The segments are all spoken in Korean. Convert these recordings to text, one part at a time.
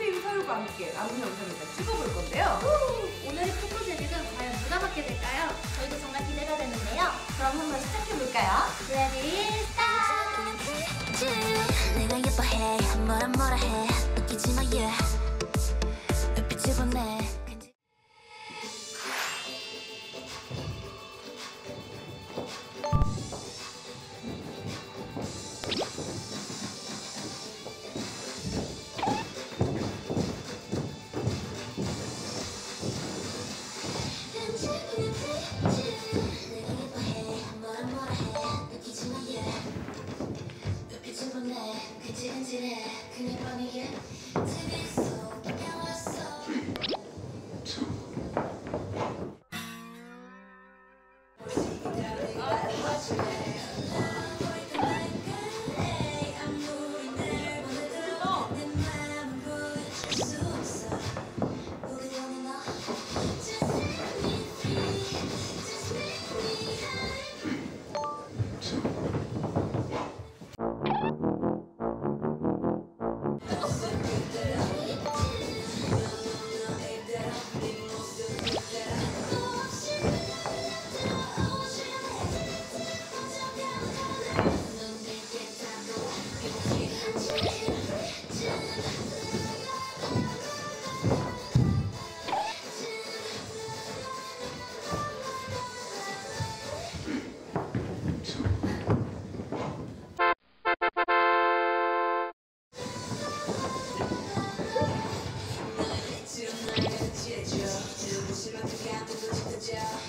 함께 안무 영상을 찍어볼 건데요. 오늘의 포토제닉은 과연 누가 맡게 될까요? 저희도 정말 기대가 되는데요. 그럼 한번 시작해볼까요? ready start! 내가 예뻐해 뭐라 뭐라 해 근질근질해 그냥 뻔히게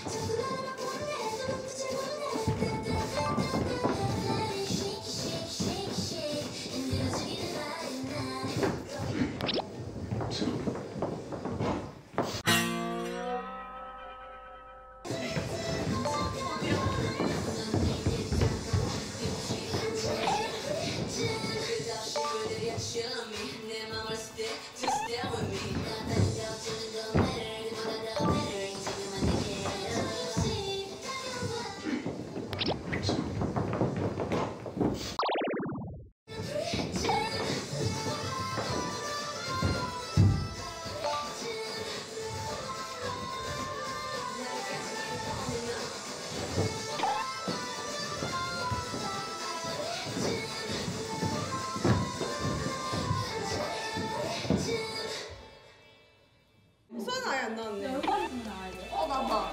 수아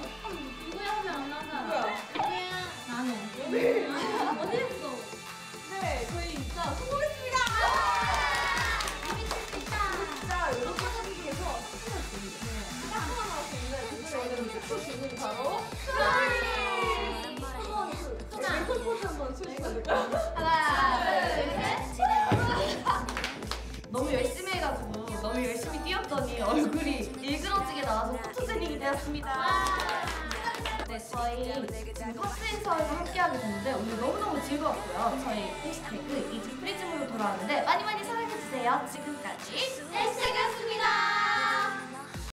누구야 하면 안 나오잖아. 누구야? 나는. 어디 있어? 네, 저희 진짜 성공했습니다! 진짜 여러분 한국에서 하나 주는데 딱 하나 또 주는 바로! 한번 그 멘토 포즈 한번 쳐주시면 안 될까요? 너무 열심히 해가지고 너무 열심히 뛰었더니 얼굴이 일그러지게 나와서 포토제닉이 되었습니다. 네, 저희 Pops in Seoul에서 함께하게 됐는데 오늘 너무너무 즐거웠고요. 저희 해시태그 이제 프리즘으로 돌아왔는데 많이 많이 사랑해주세요. 지금까지 헬스였습니다.